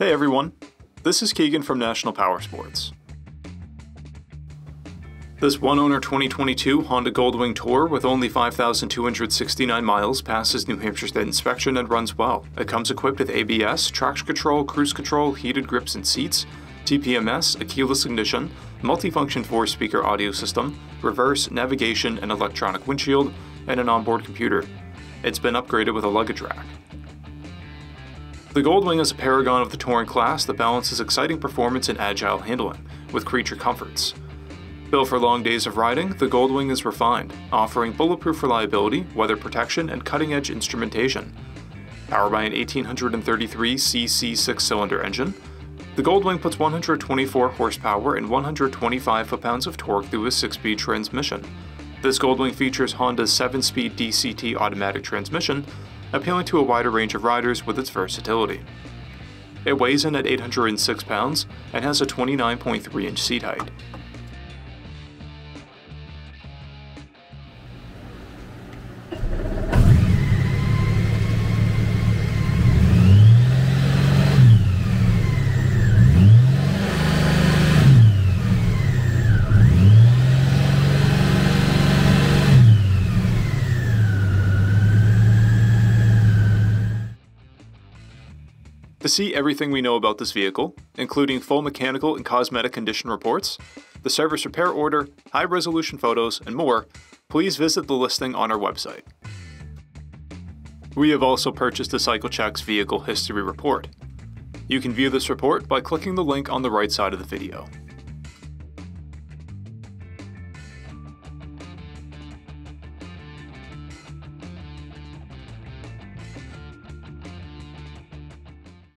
Hey everyone, this is Keegan from National Powersports. This one owner 2022 Honda Goldwing Tour with only 5,269 miles passes New Hampshire State inspection and runs well. It comes equipped with ABS, traction control, cruise control, heated grips and seats, TPMS, a keyless ignition, multifunction four speaker audio system, reverse, navigation, and electronic windshield, and an onboard computer. It's been upgraded with a luggage rack. The Goldwing is a paragon of the touring class that balances exciting performance and agile handling with creature comforts. Built for long days of riding, the Goldwing is refined, offering bulletproof reliability, weather protection, and cutting edge instrumentation. Powered by an 1833cc six cylinder engine, the Goldwing puts 124 horsepower and 125 foot pounds of torque through a 6 speed transmission. This Goldwing features Honda's 7 speed DCT automatic transmission, appealing to a wider range of riders with its versatility. It weighs in at 806 pounds and has a 29.3 inch seat height. To see everything we know about this vehicle, including full mechanical and cosmetic condition reports, the service repair order, high resolution photos, and more, please visit the listing on our website. We have also purchased the CycleCheck's Vehicle History Report. You can view this report by clicking the link on the right side of the video.